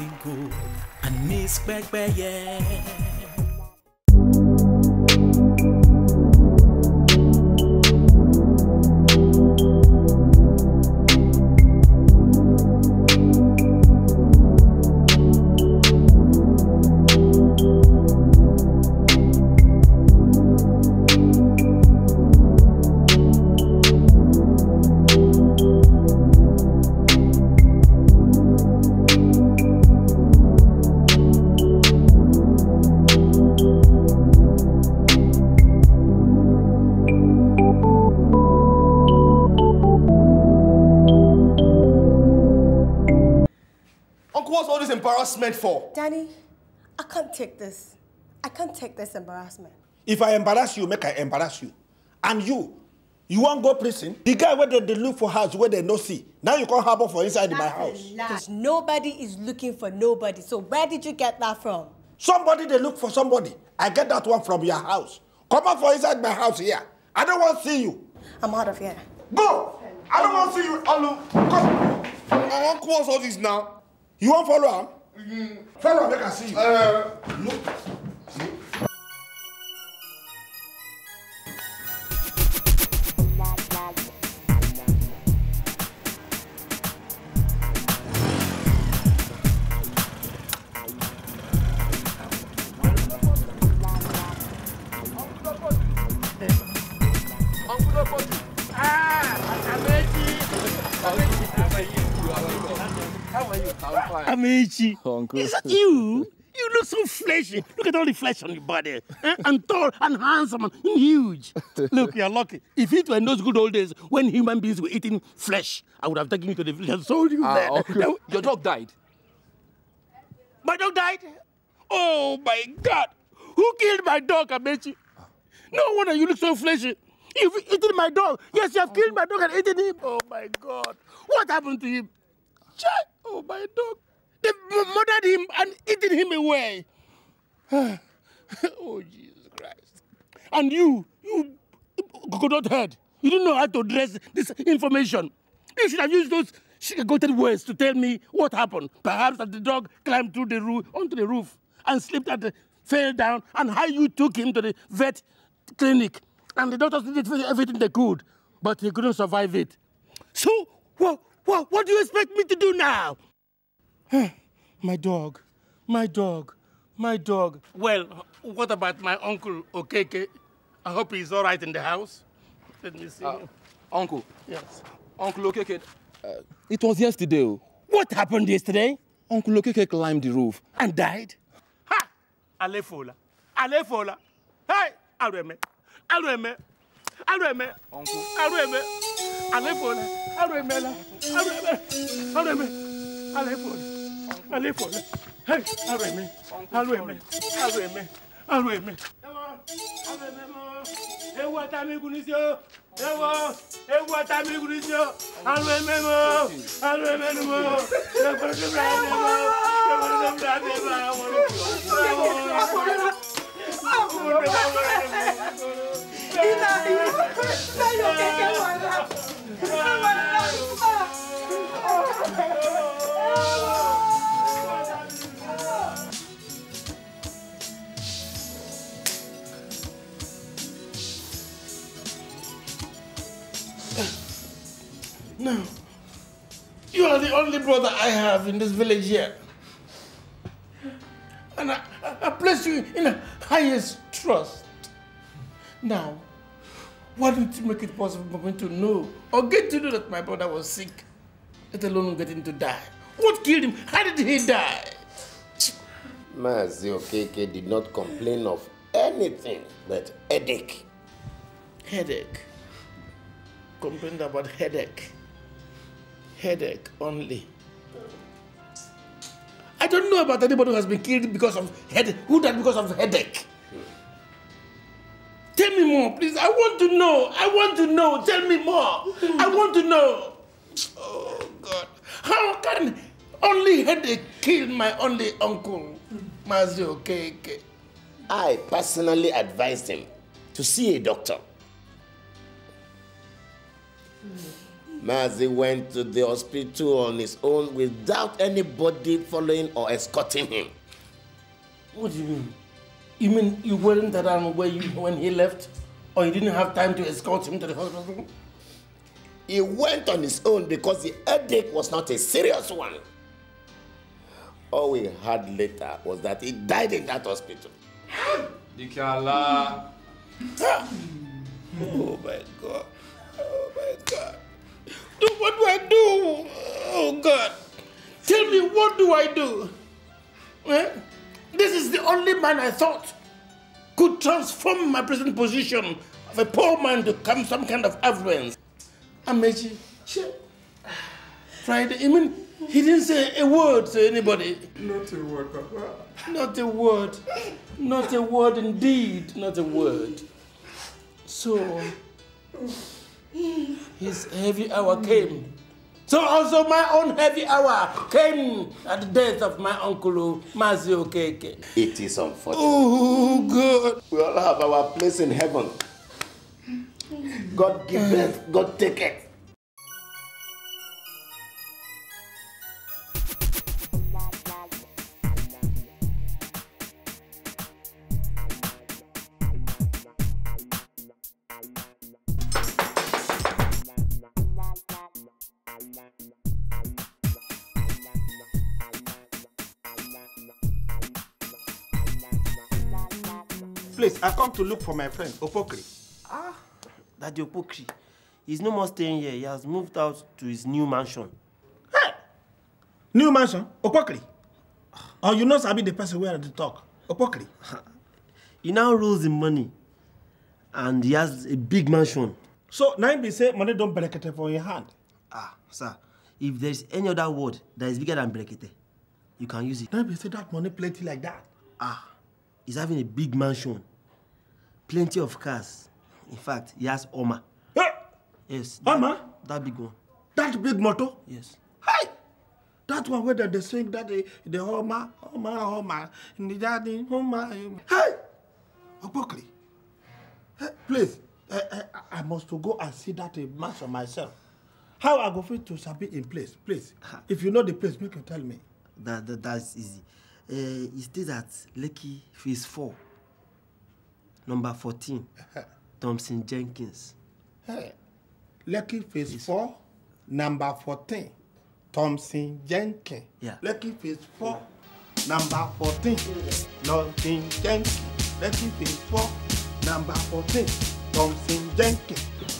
Jalingo and Miss Pẹ́pẹ́yẹ. Embarrassment for? Danny, I can't take this. I can't take this embarrassment. If I embarrass you, make I embarrass you. And you, you wan go prison? The guy where they, dey look for house where they no see. Now you come harbor for inside my house. Because nobody is looking for nobody. So where did you get that from? Somebody they look for somebody. I get that one from your house. Come out for inside my house here. I don't want to see you. I'm out of here. Go! I don't want to see you. Olu, come. Uh, Uncle, what's all this now? You want follow him? Follow him, make I see you. Uh, Look. Amechi, is that you? You look so fleshy. Look at all the flesh on your body. Eh? And tall and handsome and huge. Look, you're lucky. If it were in those good old days when human beings were eating flesh, I would have taken you to the village and sold you Ah, there. uncle, Now- your dog died. My dog died? Oh my God. Who killed my dog, Amechi? No wonder you look so fleshy. You've eaten my dog. Yes, you have killed my dog and eaten him. Oh my God. What happened to him? Chai! Oh my dog. They murdered him and eaten him away. oh Jesus Christ. And you, you coconut head, you didn't know how to address this information. You should have used those sugar-coated words to tell me what happened. Perhaps that the dog climbed through the roof onto the roof and slipped and fell down, and how you took him to the vet clinic, and the doctors did everything they could, but he couldn't survive it. So, what, what, what do you expect me to do now? my dog, my dog, my dog. Well, what about my uncle Okeke? I hope he's all right in the house. Let me see. him. Uncle, yes. Uncle Okeke, uh, it was yesterday. oh. What happened yesterday? Uncle Okeke climbed the roof. And died? Ha! Alefola. Alefola. Hey! Areme. Areme. aru eme. Aru eme. Alefole aru eme la. Aru eme. Aru eme. Alefole alefole hey aru eme. Aru eme. aru eme. Aru eme. ewo. Aru eme mo. Ewu ata mi kun nisi o. Ewo. Ewu ata mi kun nisi o. Aru eme mo. Aru eme nu mo. Ekoro ti bra eme mo. Ekoro ti bra eme mo. Awo ni. No. You are the only brother I have in this village here. And I, I- place you in the highest trust. Now, why don't you make it possible for me to know or get to know that my brother was sick, let alone getting to die? What killed him? How did he die? Mazi Okeke did not complain of anything but headache. Headache. Complained about headache. Headache only. I don't know about anybody who has been killed because of headache. Who died because of headache? Hmm. Tell me more, please. I want to know. I want to know. Tell me more. I want to know. Oh, God. How can only headache kill my only uncle, Mazi Okeke? I personally advised him to see a doctor. Mazi went to the hospital on his own without anybody following or escorting him. What do you mean? You mean you weren't around where you, when he left? Or you didn't have time to escort him to the hospital? He went on his own because the headache was not a serious one. All we heard later was that he died in that hospital. Dikala. Oh my God. Oh my God. What do I do? Oh God. Tell me, what do I do? Eh? This is the only man I thought could transform my present position of a poor man to come some kind of affluence. Amechi, shit. Friday, I mean, he didn't say a word to anybody. Not a word, Papa. Not a word. Not a word indeed. Not a word. So, his heavy hour came. So also my own heavy hour came at the death of my uncle Mazi Okeke. It is unfortunate. Oh God. We all have our place in heaven. God give birth, God take it. Please, I come to look for my friend, Opokri. Daddy Opokri, he's no more staying here. He has moved out to his new mansion. Hey! New mansion, Opokri. Or you know Sabi the person where they talk, Opokri. He now rules in money. And he has a big mansion. So now be say money don't break for your hand. Ah, sir, if there's any other word that is bigger than Brekete, you can use it. Now be say that money plenty like that. Ah, he's having a big mansion. Plenty of cars. In fact, he has Oma. Hey, Yes. that- Oma? That big one. that big motor. Yes. Hey, that one where they, sing that the the Homa, Homa, Homa, in the daddy, Homa. Hey, Opokri. Hey, please, uh, uh, I must to go and see that uh, mansion myself. How I go fit to sabi in place, please. If you know the place, make you tell me. That, that that's easy. Uh, he stays at Lekki Phase 4, number 14, Thompson Jenkins. Hey, Lucky Phase 4, number 14, Thompson Jenkins. Yeah. Lucky Phase 4, number 14, Thompson Jenkins. Lucky Phase 4, number 14, Thompson Jenkins.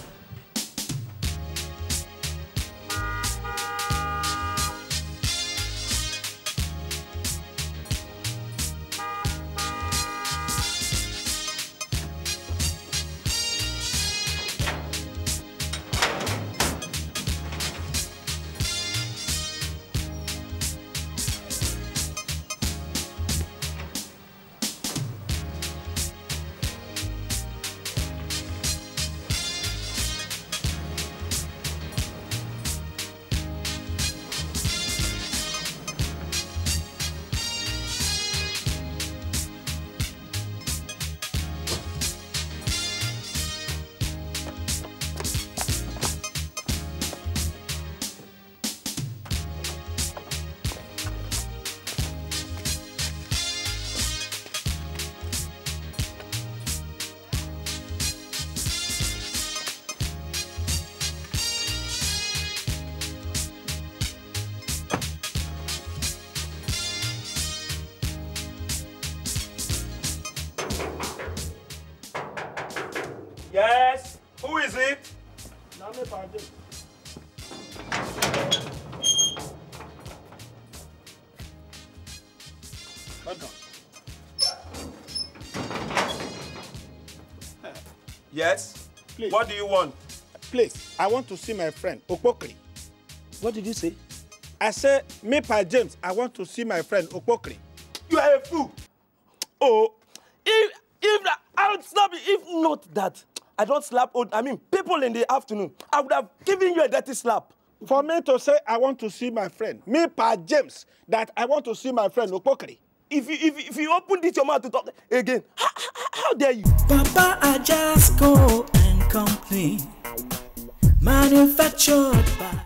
Is it? Yes? Please. What do you want? Please, I want to see my friend, Opokri. What did you say? I say, me, Pa James, I want to see my friend, Opokri. You are a fool. Oh, if if I would slap you, if not that, I don't slap old. I mean, people in the afternoon. I would have given you a dirty slap. For me to say I want to see my friend, me, Pa James, that I want to see my friend, Opokri. If you if, if you open this your mouth to talk again, how, how, how dare you? Papa, I just go and complain. manufactured by